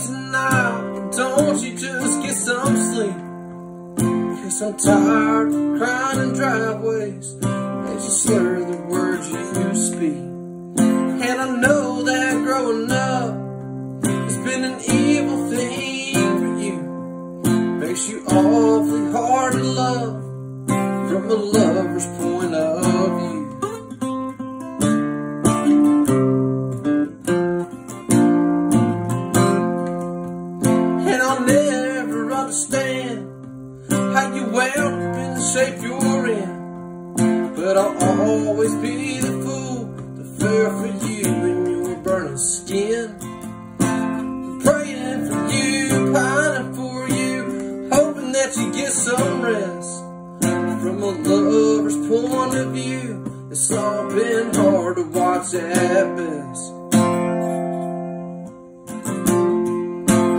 tonight? Don't you just get some sleep? Cause I'm tired of crying in driveways as you slur the words you speak. And I know that growing up has been an evil thing for you. Makes you awfully hard to love from a lover's point of understand how you wound up in the shape you're in. But I'll always be the fool that fell for you in your burning skin. Praying for you, pining for you, hoping that you get some rest. From a lover's point of view, it's all been hard to watch at best.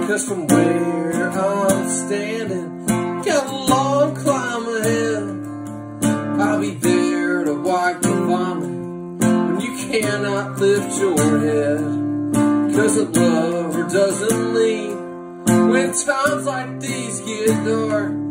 Cause from where I'm standing, got a long climb ahead. I'll be there to wipe the vomit when you cannot lift your head. Cause a lover doesn't leave when times like these get dark.